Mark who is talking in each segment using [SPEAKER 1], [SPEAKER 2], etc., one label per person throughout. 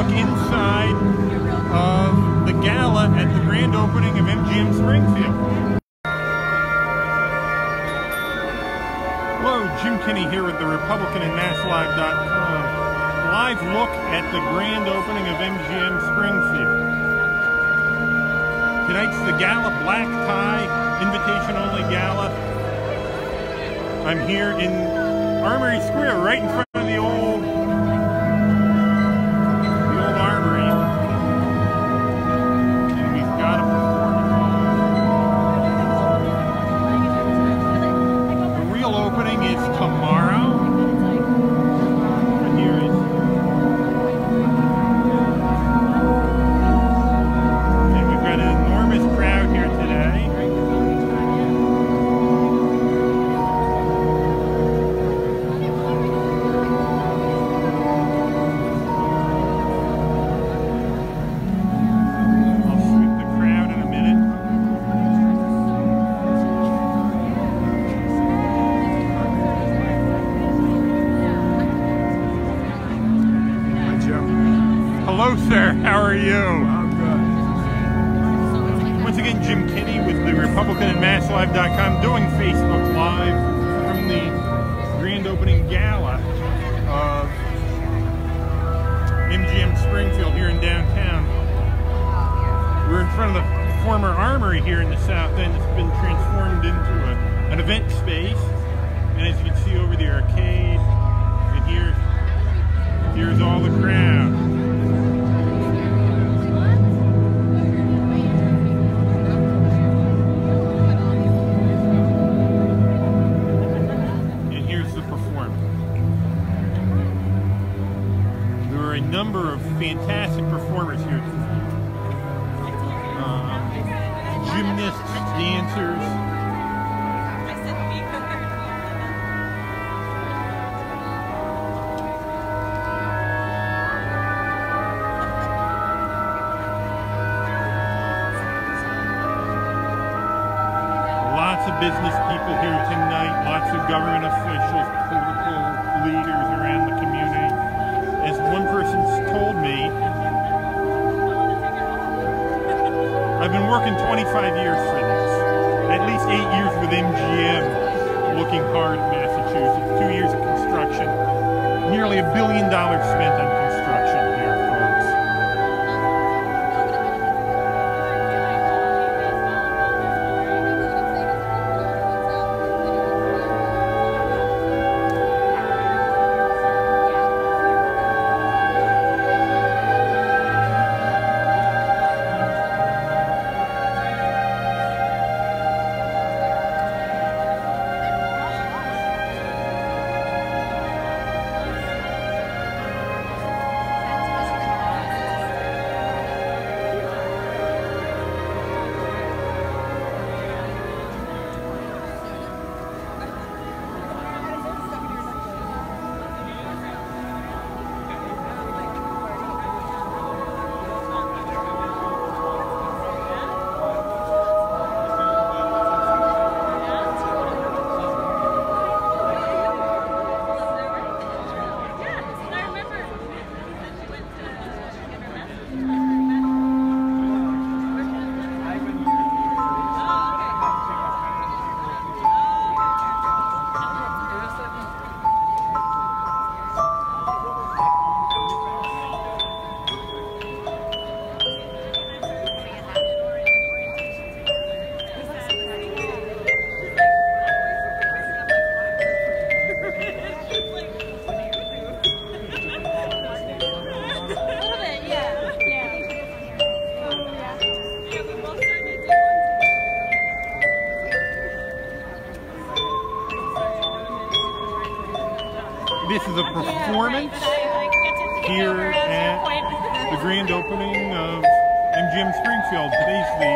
[SPEAKER 1] look inside of the gala at the grand opening of MGM Springfield. Hello, Jim Kinney here with the Republican and MassLive.com. Live look at the grand opening of MGM Springfield. Tonight's the gala, black tie, invitation only gala. I'm here in Armory Square, right in front $25 business people here tonight, lots of government officials, political leaders around the community. As one person's told me, I've been working 25 years for this. At least eight years with MGM, looking hard at Massachusetts, two years of construction. Nearly a billion dollars spent on Today's the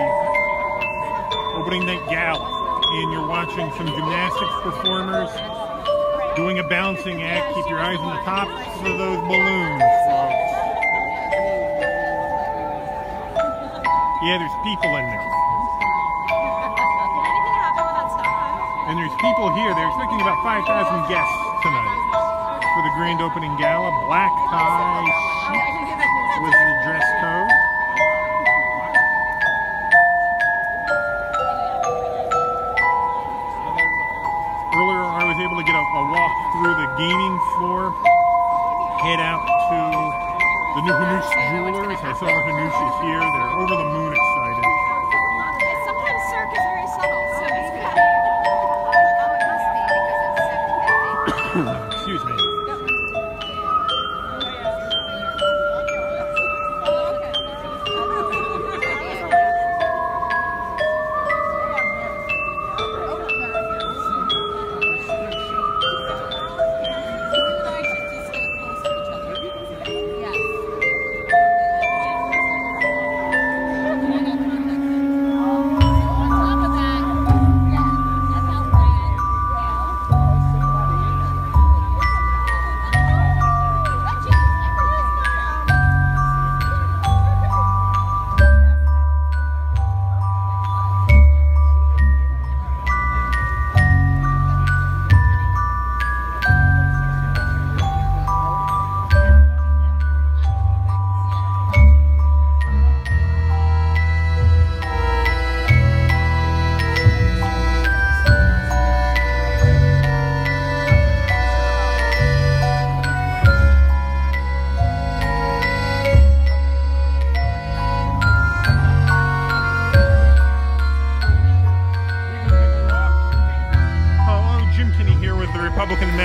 [SPEAKER 1] opening night gala, and you're watching some gymnastics performers doing a balancing act. Keep your eyes on the tops of those balloons. Yeah, there's people in there. And there's people here. They're expecting about 5,000 guests tonight for the grand opening gala. Black tie, was the dress gaming floor, head out to the new Hannoush Jewelers. I saw the is here. They're over the moon excited.
[SPEAKER 2] Sometimes Cirque is very subtle, so it's good.
[SPEAKER 1] Excuse me.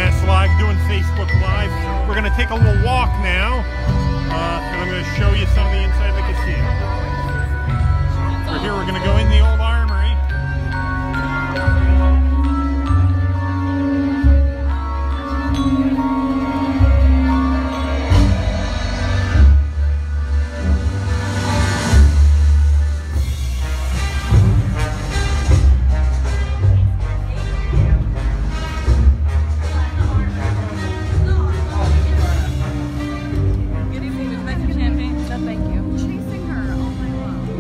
[SPEAKER 1] Mass Live doing Facebook Live. We're going to take a little walk now, uh, and I'm going to show you some of the inside of the casino. We're here, we're going to go in the old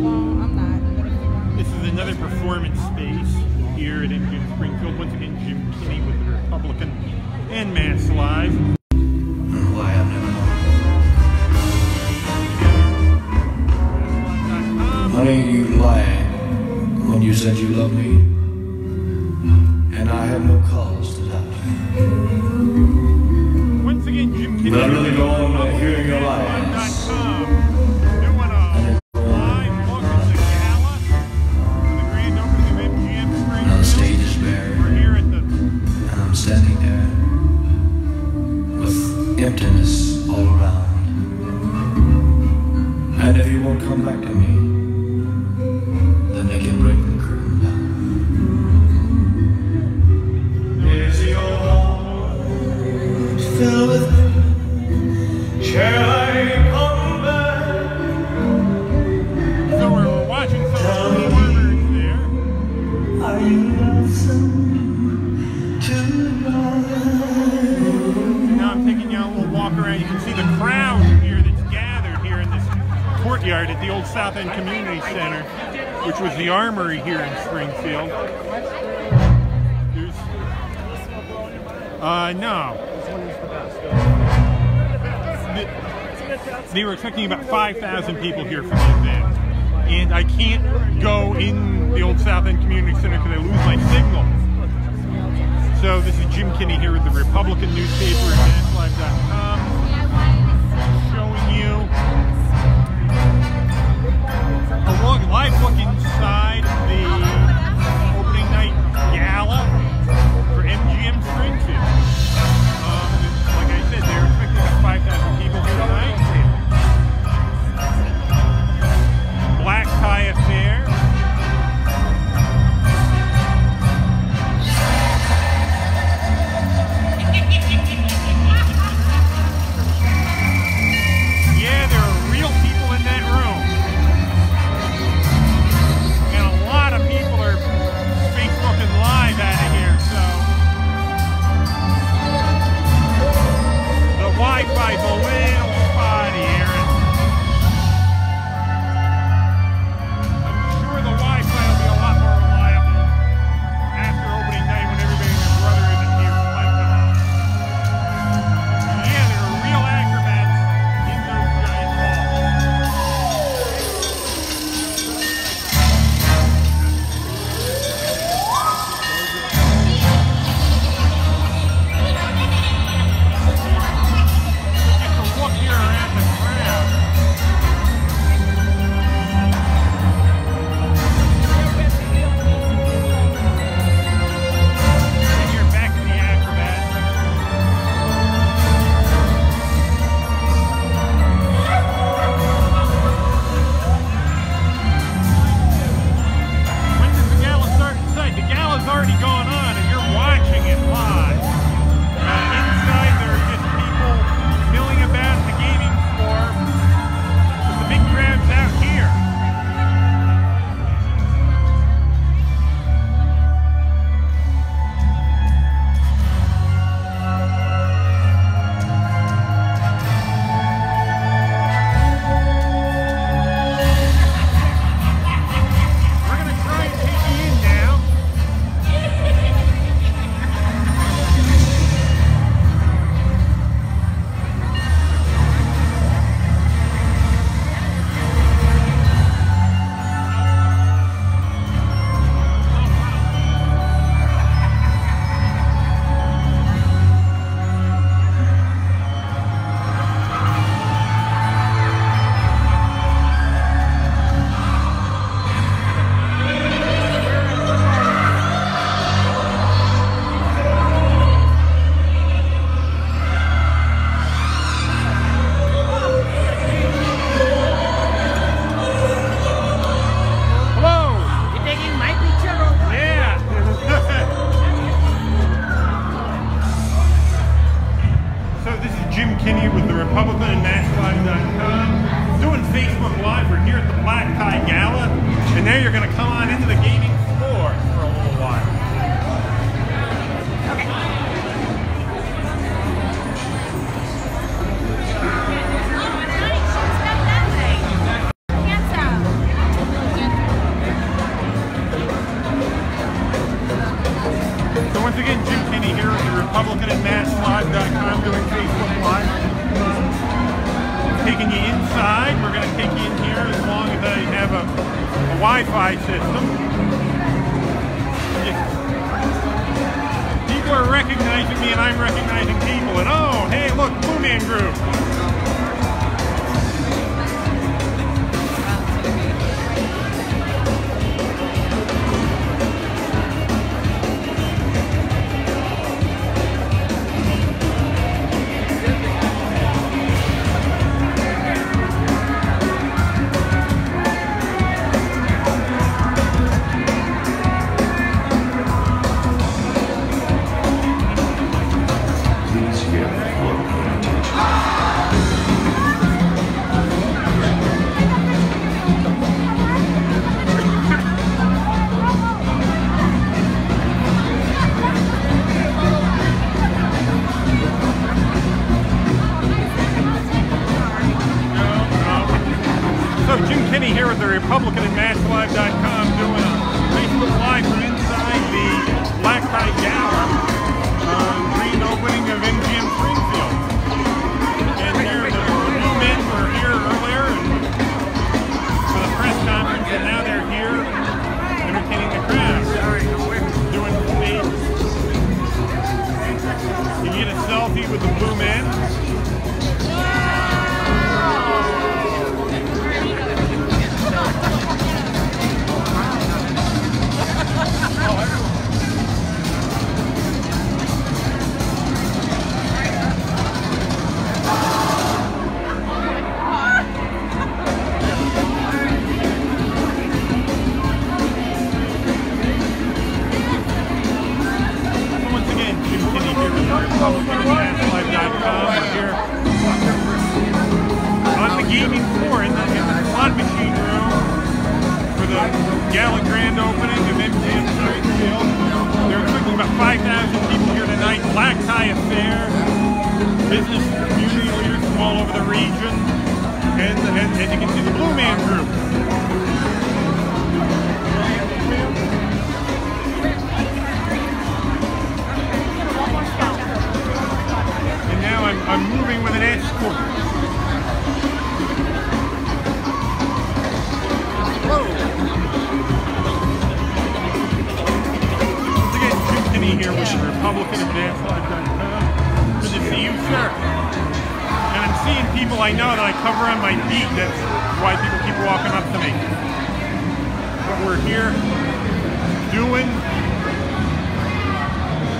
[SPEAKER 2] Well, I'm not.
[SPEAKER 1] This is another performance space here at MGM Springfield. Once again, Jim Kinney with the Republican and Mass Live.
[SPEAKER 3] Emptiness all around. And if you won't come back to me,
[SPEAKER 1] End Community Center, which was the armory here in Springfield. Uh, no. They were expecting about 5,000 people here for the event. And I can't go in the old South End Community Center because I lose my signal. So this is Jim Kinney here with the Republican newspaper So Jim Kinney here with the Republican and MassLive.com doing a Facebook Live from inside the Black Tie Gala uh, green opening of MGM Springfield. And here the Blue Men were here earlier for the press conference, and now they're here entertaining the crowd. Doing space. You get a selfie with the Blue Men.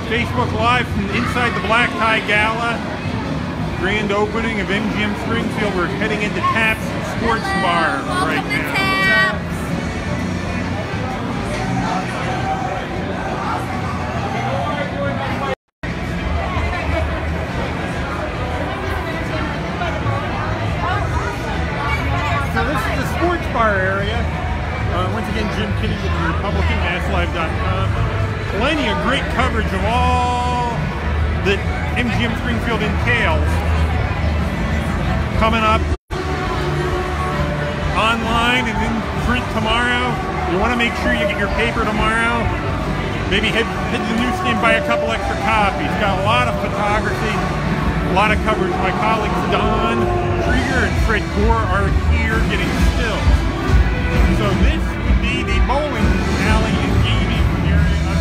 [SPEAKER 1] Facebook Live from inside the Black Tie Gala. Grand opening of MGM Springfield. We're heading into Taps Sports Bar right now. and in print tomorrow. You want to make sure you get your paper tomorrow. Maybe hit, hit the newsstand, buy a couple extra copies. Got a lot of photography, a lot of coverage. My colleagues Don Treeger and Fred Gore are here getting still. So this would be the bowling alley and gaming area of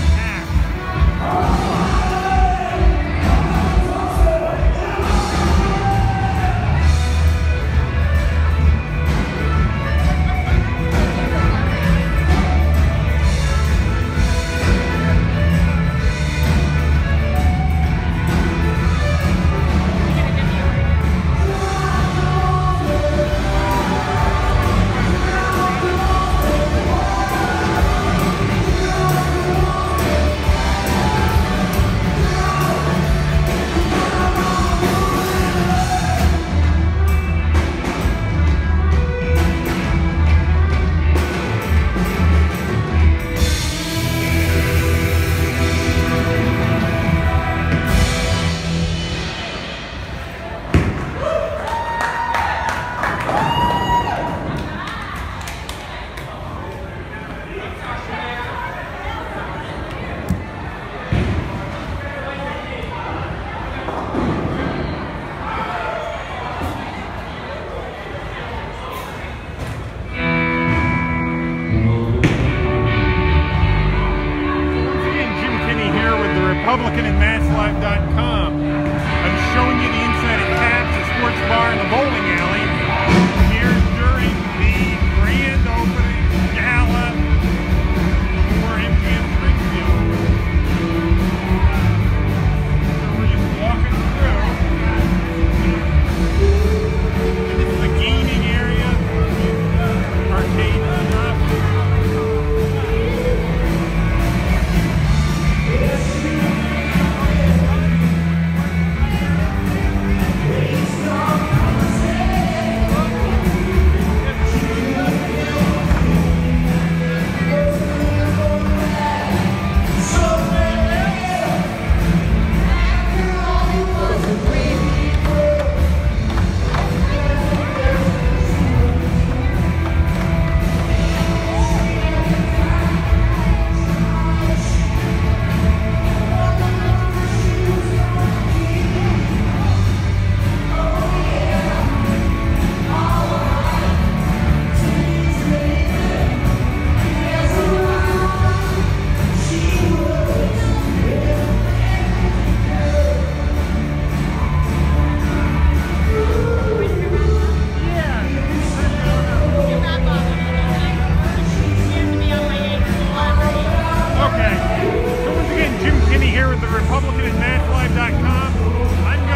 [SPEAKER 1] with the Republican at MassLive.com. I'm